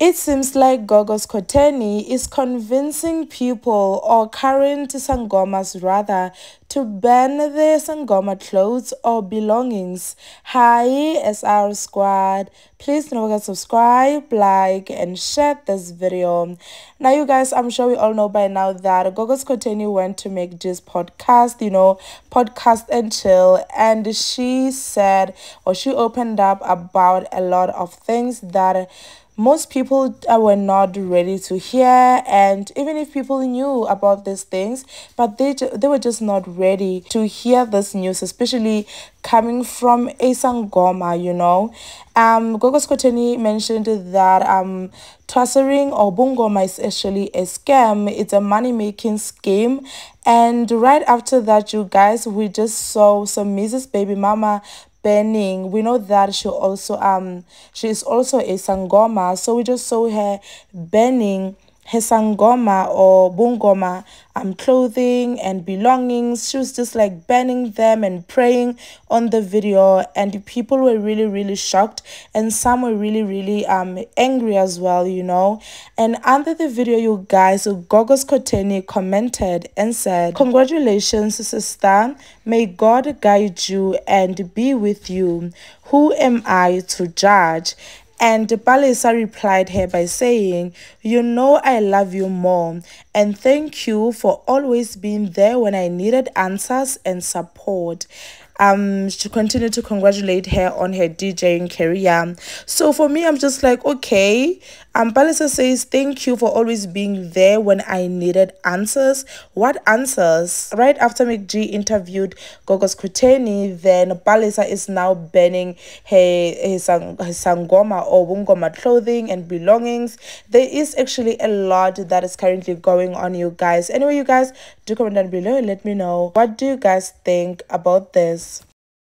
It seems like Gogo Skhotheni is convincing people, or current Sangomas rather, to ban their Sangoma clothes or belongings. Hi SR Squad, please don't forget to subscribe, like, and share this video. Now, you guys, I'm sure we all know by now that Gogo Skhotheni went to make this podcast, you know, podcast and chill, and she said, or she opened up about a lot of things that most people were not ready to hear and even if people knew about these things but they they were just not ready to hear this news especially coming from a sangoma you know. Um gogo skhotheni mentioned that um twasering or bungoma is actually a scam. It's a money making scheme. And right after that you guys we just saw Somizi's baby mama banning we know that she also um she is also a sangoma. So we just saw her banning her sangoma or bungoma um clothing and belongings. She was just like banning them and praying on the video and people were really really shocked and some were really really um angry as well you know. And under the video you guys gogo skhotheni commented and said congratulations sister. May god guide you and be with you. Who am i to judge and Palesa replied her by saying, You know I love you more, and thank you for always being there when I needed answers and support um she continued to congratulate her on her DJing career. So for me, I'm just like, okay. Um Palesa says, thank you for always being there when I needed answers. What answers? Right after MacG interviewed Gogo Skhotheni, then Palesa is now banning her, her, sang, her sangoma or bungoma clothing and belongings. There is actually a lot that is currently going on, you guys. Anyway, you guys, do comment down below and let me know what do you guys think about this